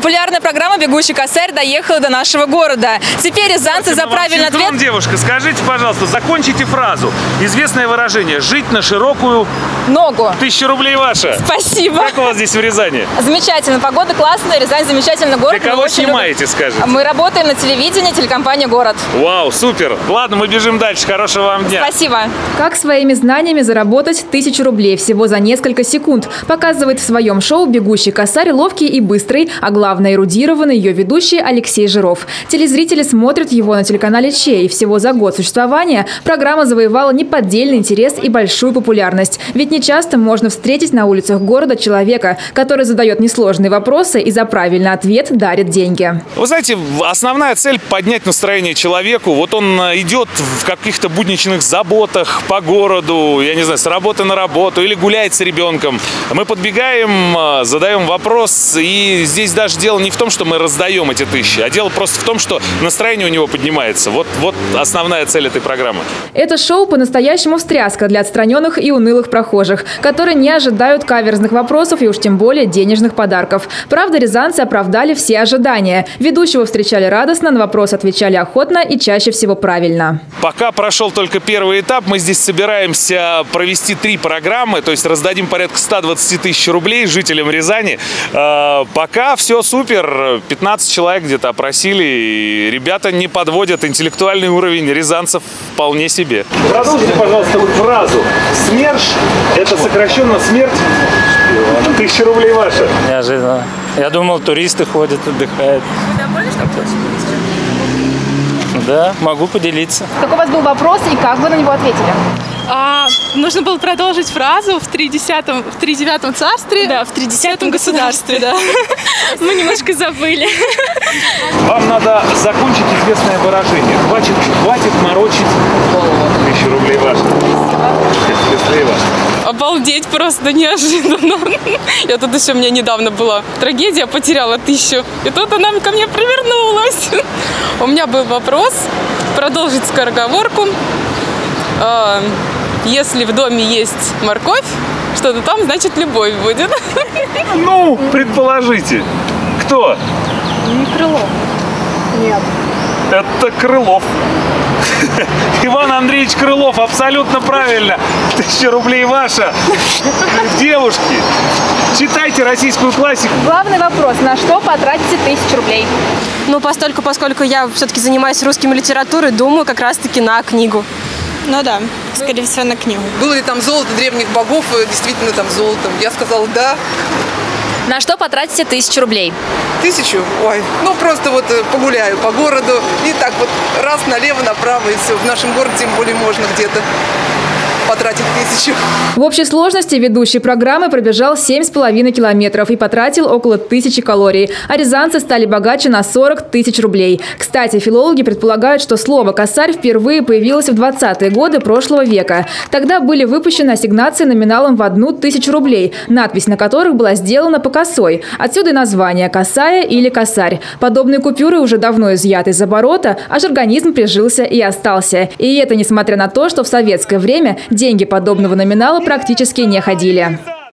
Популярная программа «Бегущий косарь» доехала до нашего города. Теперь рязанцы за правильный Синдром, ответ... девушка, скажите, пожалуйста, закончите фразу. Известное выражение «жить на широкую Ногу. тысячу рублей ваша». Спасибо. Как у вас здесь в Рязани? Замечательно. Погода классная, Рязань замечательный город. Для кого снимаете, скажите? Мы работаем на телевидении, телекомпания «Город». Вау, супер. Ладно, мы бежим дальше. Хорошего вам дня. Спасибо. Как своими знаниями заработать тысячу рублей всего за несколько секунд, показывает в своем шоу «Бегущий косарь» ловкий и быстрый, а главное эрудированный ее ведущий Алексей Жиров. Телезрители смотрят его на телеканале «Че», и всего за год существования программа завоевала неподдельный интерес и большую популярность. Ведь нечасто можно встретить на улицах города человека, который задает несложные вопросы и за правильный ответ дарит деньги. Вы знаете, основная цель – поднять настроение человеку. Вот он э, идет в каких-то будничных заботах по городу, я не знаю, с работы на работу или гуляет с ребенком. Мы подбегаем, э, задаем вопрос, и здесь даже дело не в том, что мы раздаем эти тысячи, а дело просто в том, что настроение у него поднимается. Вот, вот основная цель этой программы. Это шоу по-настоящему встряска для отстраненных и унылых прохожих, которые не ожидают каверзных вопросов и уж тем более денежных подарков. Правда, рязанцы оправдали все ожидания. Ведущего встречали радостно, на вопрос отвечали охотно и чаще всего правильно. Пока прошел только первый этап, мы здесь собираемся провести три программы, то есть раздадим порядка 120 тысяч рублей жителям Рязани. Э, Пока все супер, 15 человек где-то опросили, и ребята не подводят интеллектуальный уровень рязанцев вполне себе. Продолжите, пожалуйста, фразу. СМЕРШ – это сокращенно смерть. Тысяча рублей ваша. Неожиданно. Я думал, туристы ходят, отдыхают. Да, могу поделиться. Какой у вас был вопрос и как вы на него ответили? А, нужно было продолжить фразу в тридесятом, в тридевятом царстве. Да, в тридесятом государстве, да. Мы немножко забыли. Вам надо закончить известное выражение. Хватит, хватит морочить тысячу рублей ваша. Счастливо. Обалдеть просто неожиданно. Я тут еще, у меня недавно была трагедия, потеряла тысячу. И тут она ко мне привернулась. У меня был вопрос, продолжить скороговорку. А, Если в доме есть морковь, что-то там, значит, любовь будет. Ну, предположите. Кто? Не крыло. Это Крылов. Иван Андреевич Крылов, абсолютно правильно. Тысяча рублей ваша. Девушки, читайте российскую классику. Главный вопрос. На что потратите тысячу рублей? Ну, постольку, поскольку я все-таки занимаюсь русским литературой, думаю как раз-таки на книгу. Ну да, скорее всего, на книгу. Было ли там золото древних богов, э, действительно там золотом? Я сказала да, На что потратите тысячу рублей? тысячу, ой, ну просто вот э, погуляю по городу и так вот раз налево, направо и все. В нашем городе тем более можно где-то потратить тысячу. В общей сложности ведущий программы пробежал 7,5 километров и потратил около тысячи калорий. А рязанцы стали богаче на 40 тысяч рублей. Кстати, филологи предполагают, что слово «косарь» впервые появилось в 20-е годы прошлого века. Тогда были выпущены ассигнации номиналом в одну тысячу рублей, надпись на которых была сделана по косой. Отсюда и название «косая» или «косарь». Подобные купюры уже давно изъяты из оборота, а жаргонизм прижился и остался. И это несмотря на то, что в советское время деньги подобного номинала практически не ходили.